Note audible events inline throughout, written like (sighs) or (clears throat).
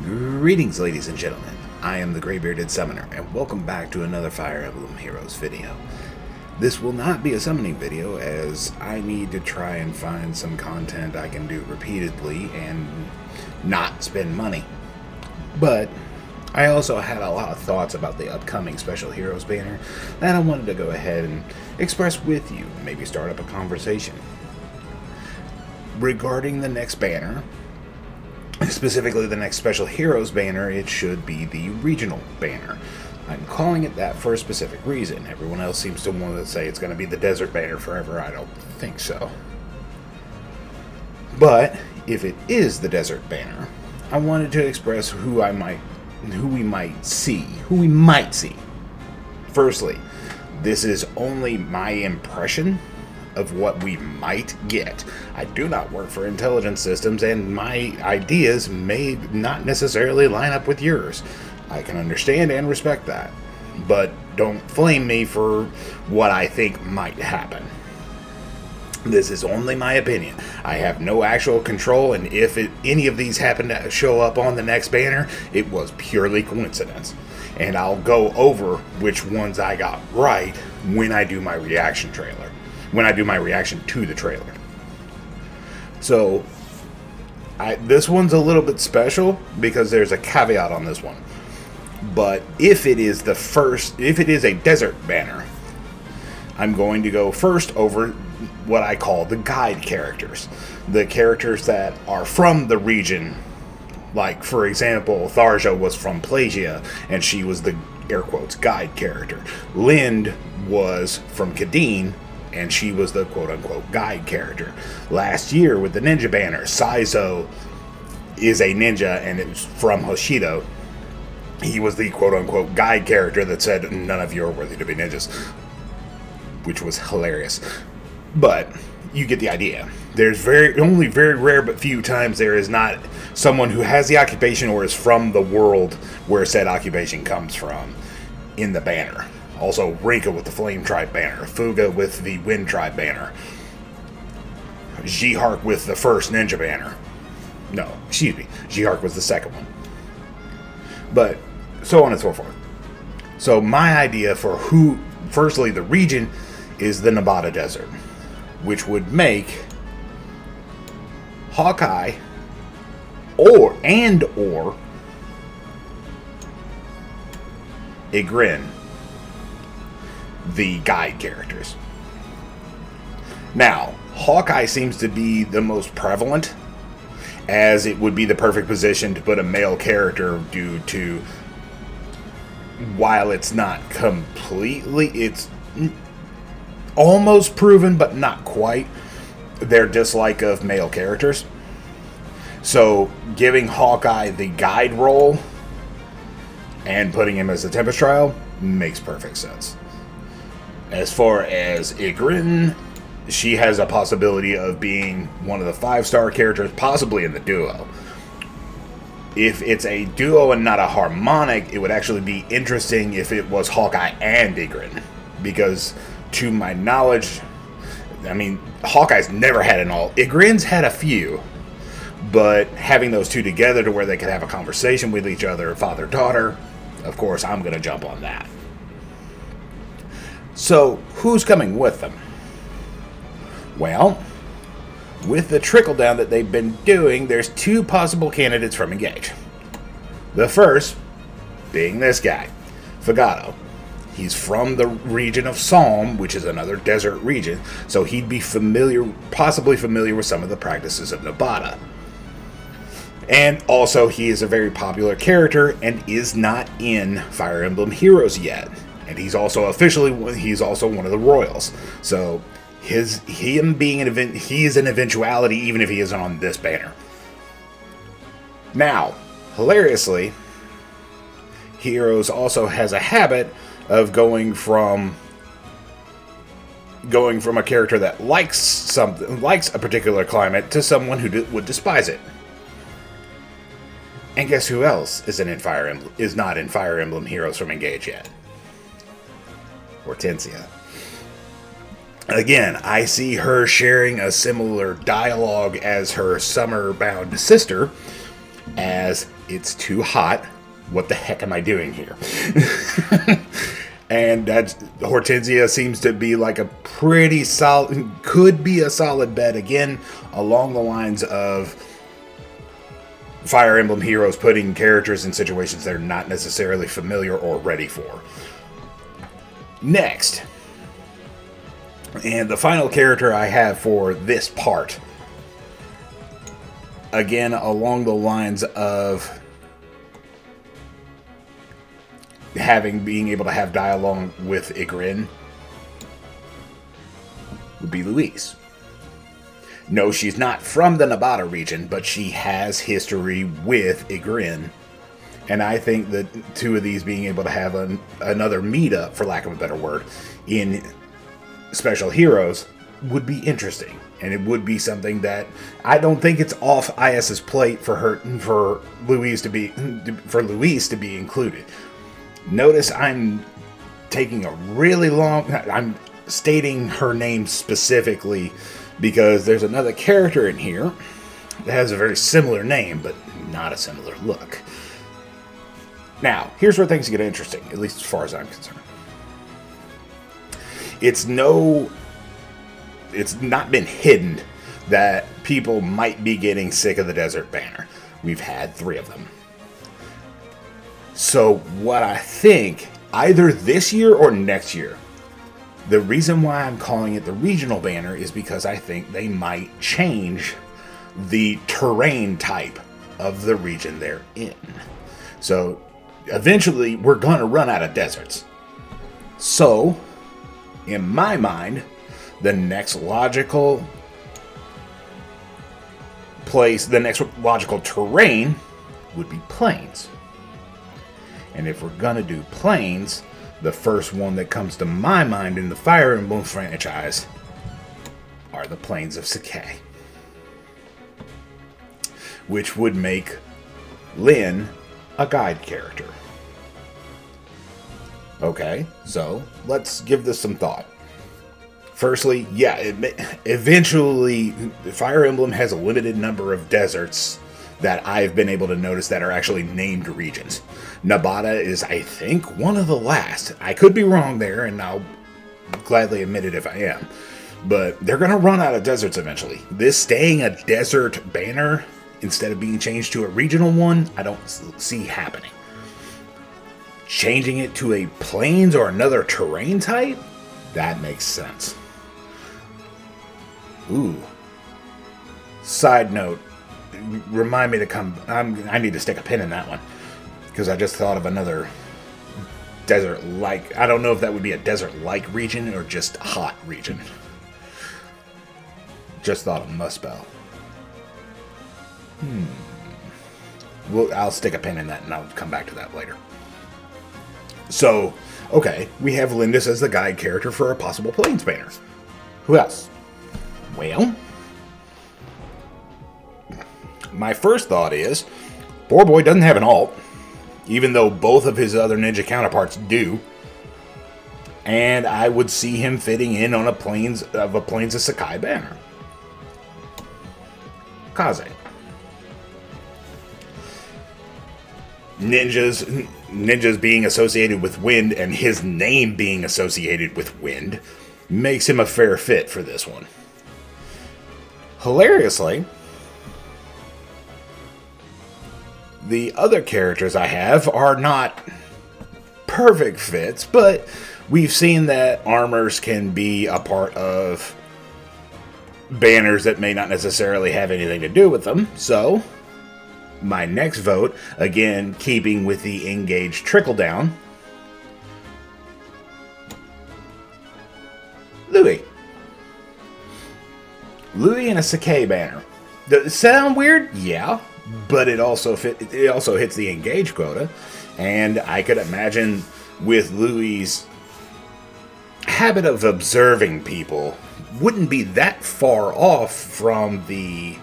Greetings, ladies and gentlemen. I am the Gray Bearded Summoner, and welcome back to another Fire Emblem Heroes video. This will not be a summoning video, as I need to try and find some content I can do repeatedly and not spend money. But I also had a lot of thoughts about the upcoming Special Heroes banner that I wanted to go ahead and express with you, maybe start up a conversation. Regarding the next banner, specifically the next Special Heroes banner, it should be the regional banner. I'm calling it that for a specific reason. Everyone else seems to want to say it's going to be the desert banner forever. I don't think so. But if it is the desert banner, I wanted to express who I might who we might see, who we might see. Firstly, this is only my impression of what we might get. I do not work for Intelligent Systems, and my ideas may not necessarily line up with yours. I can understand and respect that. But don't flame me for what I think might happen. This is only my opinion. I have no actual control, and if it, any of these happen to show up on the next banner, it was purely coincidence. And I'll go over which ones I got right when I do my reaction trailer. When I do my reaction to the trailer. So, I, this one's a little bit special because there's a caveat on this one. But if it is the first, if it is a desert banner, I'm going to go first over what I call the guide characters. The characters that are from the region. Like, for example, Tharja was from Plegia, and she was the air quotes guide character. Linde was from Khadein, and she was the quote unquote guide character. Last year with the ninja banner, Saizo is a ninja and it's from Hoshido. He was the quote unquote guide character that said, None of you are worthy to be ninjas. Which was hilarious. But you get the idea. There's very only very rare but few times there is not someone who has the occupation or is from the world where said occupation comes from in the banner. Also, Rinka with the Flame Tribe banner, Fuga with the Wind Tribe banner, Jihark with the first Ninja banner. No, excuse me, Jihark was the second one. But so on and so forth. So my idea for who, firstly, the region is the Nabata Desert which would make Hawkeye or and or Igrene the guide characters. Now, Hawkeye seems to be the most prevalent, as it would be the perfect position to put a male character due to, while it's not completely, it's almost proven, but not quite, their dislike of male characters. So, giving Hawkeye the guide role and putting him as a Tempest Trial makes perfect sense. As far as Igrene, she has a possibility of being one of the five star characters, possibly in the duo. If it's a duo and not a harmonic, it would actually be interesting if it was Hawkeye and Igrene. Because to my knowledge, I mean, Hawkeye's never had an all. Igrene's had a few, but having those two together to where they could have a conversation with each other, father daughter, of course, I'm going to jump on that. So, who's coming with them? Well, with the trickle down that they've been doing, there's two possible candidates from Engage. The first being this guy, Fogado. He's from the region of Solm, which is another desert region, so he'd be familiar, possibly familiar with some of the practices of Nabata. And also, he is a very popular character and is not in Fire Emblem Heroes yet. And he's also officially he's also one of the royals. So his him being an event he is an eventuality even if he isn't on this banner. Now, hilariously, Heroes also has a habit of going from going from a character that likes something likes a particular climate to someone who would despise it. And guess who else isn't in Fire Emblem, is not in Fire Emblem Heroes from Engage yet? Hortensia. Again, I see her sharing a similar dialogue as her summer-bound sister, as it's too hot. What the heck am I doing here? (laughs) and that Hortensia seems to be like a pretty solid, could be a solid bet again, along the lines of Fire Emblem heroes putting characters in situations they're not necessarily familiar or ready for. Next, and the final character I have for this part, again, along the lines of having being able to have dialogue with Igrene, would be Louise. No, she's not from the Nabata region, but she has history with Igrene. And I think that two of these being able to have an, another meetup, for lack of a better word, in Special Heroes would be interesting. And it would be something that I don't think it's off IS's plate for her for Louise to be for Louise to be included. Notice I'm taking a really long I'm stating her name specifically because there's another character in here that has a very similar name, but not a similar look. Now, here's where things get interesting, at least as far as I'm concerned. It's no. It's not been hidden that people might be getting sick of the Desert Banner. We've had three of them. So, what I think, either this year or next year, the reason why I'm calling it the regional banner is because I think they might change the terrain type of the region they're in. So eventually we're going to run out of deserts. So, in my mind, the next logical place, the next logical terrain would be plains. And if we're going to do plains, the first one that comes to my mind in the Fire Emblem franchise are the Plains of Sacae. Which would make Lyn a guide character. Okay, so let's give this some thought. Firstly, yeah, it, eventually, Fire Emblem has a limited number of deserts that I've been able to notice that are actually named regions. Nabata is, I think, one of the last. I could be wrong there, and I'll gladly admit it if I am. But they're going to run out of deserts eventually. This staying a desert banner instead of being changed to a regional one, I don't see happening. Changing it to a plains or another terrain type? That makes sense. Ooh. Side note, remind me to come. I'm, I need to stick a pin in that one because I just thought of another desert like. I don't know if that would be a desert like region or just hot region. Just thought of Muspell. Hmm. Well, I'll stick a pin in that and I'll come back to that later. So, okay, we have Lindis as the guide character for a possible Plains banner. Who else? Well, my first thought is, poor boy doesn't have an alt, even though both of his other ninja counterparts do. And I would see him fitting in on a plains of a Plains of Sacae banner. Kaze. Ninjas ninjas being associated with wind and his name being associated with wind makes him a fair fit for this one. Hilariously, the other characters I have are not perfect fits, but we've seen that armors can be a part of banners that may not necessarily have anything to do with them. So, my next vote, again, keeping with the engage trickle down, Louis. Louis and a Sacae banner. Does it sound weird? Yeah but it also fit. It also hits the engage quota, and I could imagine with Louis' habit of observing people wouldn't be that far off from the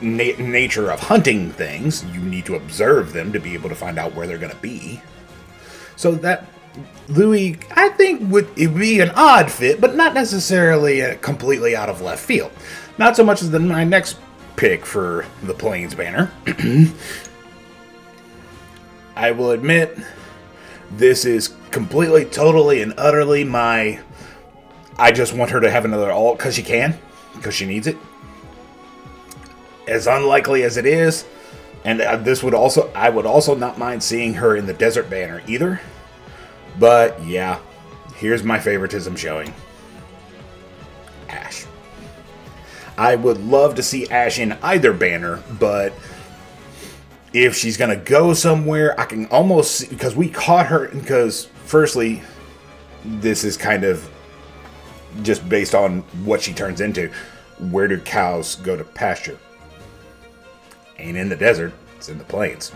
na- nature of hunting things. You need to observe them to be able to find out where they're going to be. So that Louis, I think, would be an odd fit, but not necessarily uh, completely out of left field. Not so much as the my next pick for the Plains banner. (clears throat) I will admit, this is completely, totally, and utterly my. I just want her to have another alt because she can, because she needs it. As unlikely as it is, and uh, this would also, I would also not mind seeing her in the Desert Banner either. But yeah, here's my favoritism showing Ash. I would love to see Ash in either banner, but if she's gonna go somewhere, I can almost see, because we caught her because firstly, this is kind of just based on what she turns into. Where do cows go to pasture? Ain't in the desert, it's in the plains.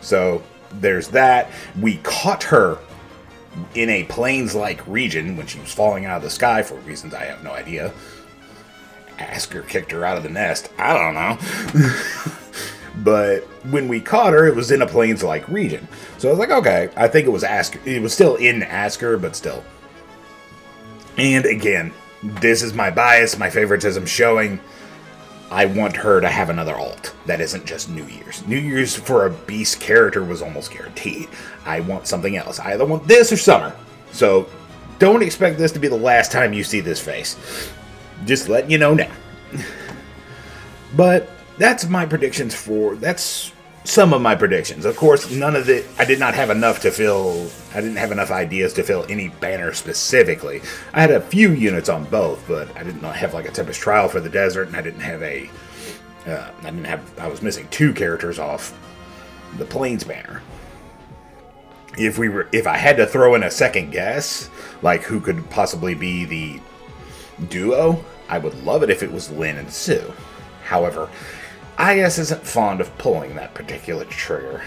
So there's that. We caught her in a plains like region when she was falling out of the sky for reasons I have no idea. Askr kicked her out of the nest. I don't know. (laughs) but when we caught her, it was in a plains-like region. So I was like, okay, I think it was Askr. It was still in Askr, but still. And again, this is my bias, my favoritism showing. I want her to have another alt that isn't just New Year's. New Year's for a beast character was almost guaranteed. I want something else. I either want this or summer. So don't expect this to be the last time you see this face. Just letting you know now. (sighs) but that's my predictions for that's some of my predictions. Of course, none of the I did not have enough to fill I didn't have enough ideas to fill any banner specifically. I had a few units on both, but I didn't have like a Tempest Trial for the desert and I didn't have a uh, I didn't have I was missing two characters off the Plains banner. If we were if I had to throw in a second guess, like who could possibly be the duo, I would love it if it was Lyn and Sue. However, IS isn't fond of pulling that particular trigger.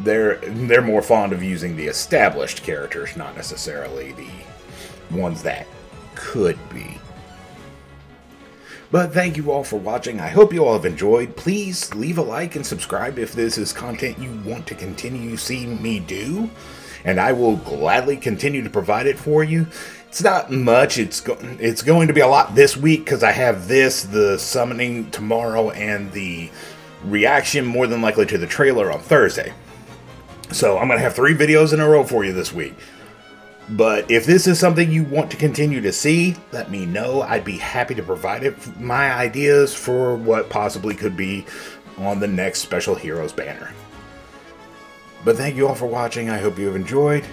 They're they're more fond of using the established characters, not necessarily the ones that could be. But thank you all for watching. I hope you all have enjoyed. Please leave a like and subscribe if this is content you want to continue seeing me do. And I will gladly continue to provide it for you. It's not much. It's go- it's going to be a lot this week because I have this, the summoning tomorrow, and the reaction more than likely to the trailer on Thursday. So I'm going to have three videos in a row for you this week. But if this is something you want to continue to see, let me know. I'd be happy to provide it my ideas for what possibly could be on the next Special Heroes banner. But thank you all for watching. I hope you have enjoyed.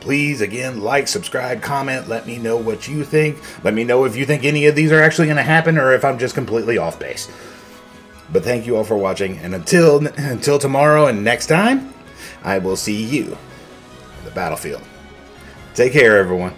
Please, again, like, subscribe, comment, let me know what you think. Let me know if you think any of these are actually going to happen or if I'm just completely off base. But thank you all for watching, and until until tomorrow and next time, I will see you on the battlefield. Take care, everyone.